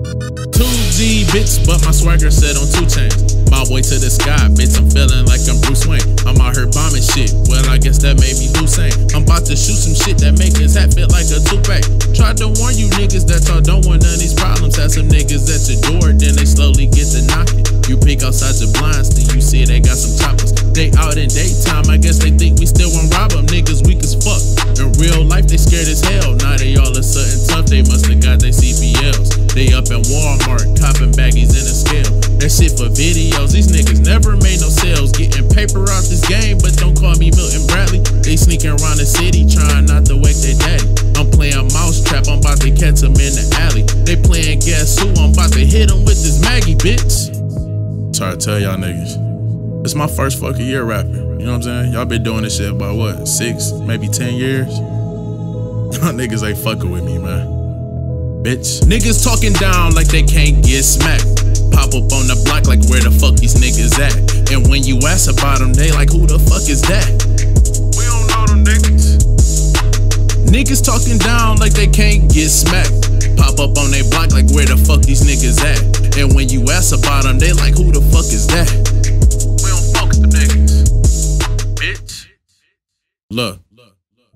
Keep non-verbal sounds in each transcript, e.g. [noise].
2G, bitch, but my swagger set on two chains. My way to the sky, bitch, I'm feeling like I'm Bruce Wayne. I'm out here bombing shit, well, I guess that made me Hussein. I'm about to shoot some shit that make his hat fit like a toupee. Tried to warn you niggas that y'all don't want none of these problems. Had some niggas at your door, then they slowly get to knocking. You peek outside your blinds, then you see they got some choppers. They out in daytime, I guess they think we still want rob them. Niggas weak as fuck. In real life, they scared as hell. Now they all a sudden tough, they must have got their CPLs. They up in Walmart, copping baggies in a scale. That shit for videos. These niggas never made no sales. Getting paper out this game, but don't call me Milton Bradley. They sneaking around the city, trying not to wake their daddy. I'm playing mousetrap, I'm about to catch them in the alley. They playing guess who, I'm about to hit them with this Maggie, bitch. Sorry to tell y'all niggas. It's my first fucking year rapping. You know what I'm saying? Y'all been doing this shit about what, six, maybe 10 years? [laughs] Y'all niggas ain't fucking with me, man. Bitch. Niggas talking down like they can't get smacked. Pop up on the block like where the fuck these niggas at? And when you ask about them, they like who the fuck is that? We don't know them niggas. Niggas talking down like they can't get smacked. Pop up on they block like where the fuck these niggas at? And when you ask about them, they like who the fuck is that? We don't fuck with them niggas. Bitch. Look.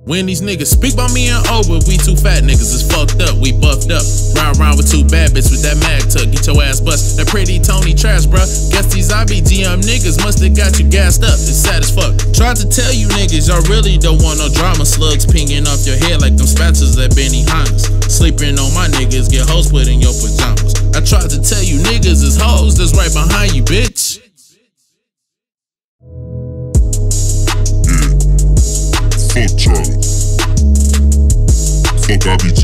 When these niggas speak about me and O, but we two fat niggas is fucked up, we buffed up. Round round with two bad bitches with that mag tuck, get your ass bust. That pretty Tony trash, bruh. Guess these IBGM niggas must have got you gassed up. It's sad as fuck. Tried to tell you niggas, y'all really don't want no drama. Slugs pinging off your head like them spatulas at Benihana's. Sleeping on my niggas, get hoes put in your pajamas. I tried to tell you niggas is hoes that's right behind you, bitch. Fuck Charlie. Fuck everybody.